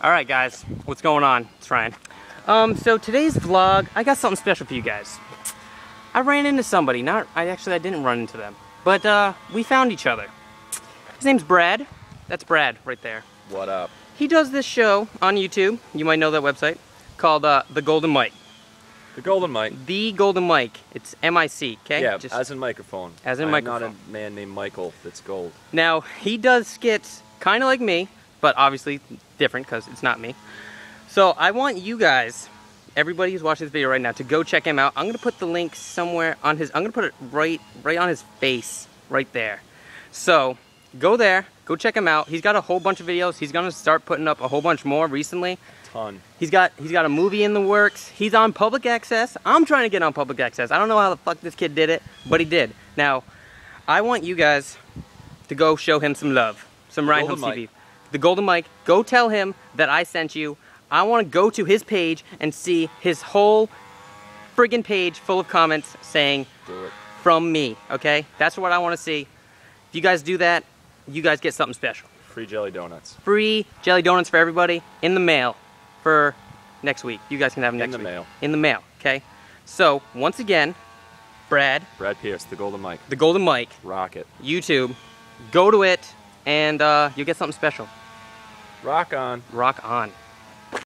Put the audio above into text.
All right, guys, what's going on? It's Ryan. Um, so today's vlog, I got something special for you guys. I ran into somebody. Not, I actually I didn't run into them, but uh, we found each other. His name's Brad. That's Brad right there. What up? He does this show on YouTube. You might know that website called uh, The Golden Mic. The Golden Mic. The Golden Mic. It's M-I-C. Okay. Yeah, Just- as in microphone. As in I'm microphone. not a man named Michael that's gold. Now, he does skits kind of like me, but obviously different because it's not me. So I want you guys, everybody who's watching this video right now, to go check him out. I'm gonna put the link somewhere on his, I'm gonna put it right, right on his face, right there. So go there, go check him out. He's got a whole bunch of videos. He's gonna start putting up a whole bunch more recently. Ton. He's got he's got a movie in the works. He's on public access. I'm trying to get on public access. I don't know how the fuck this kid did it, but he did. Now, I want you guys to go show him some love. Some Ryan Mike. TV. The Golden Mic. Go tell him that I sent you. I want to go to his page and see his whole friggin' page full of comments saying Do it. from me. Okay? That's what I want to see. If you guys do that, you guys get something special. Free jelly donuts. Free jelly donuts for everybody in the mail for next week. You guys can have them In next the week. mail. In the mail, okay? So, once again, Brad, Brad Peirce, the Golden Mic. the Golden Mic, Rocket. YouTube, go to it, and uh, you'll get something special. Rock on. Rock on.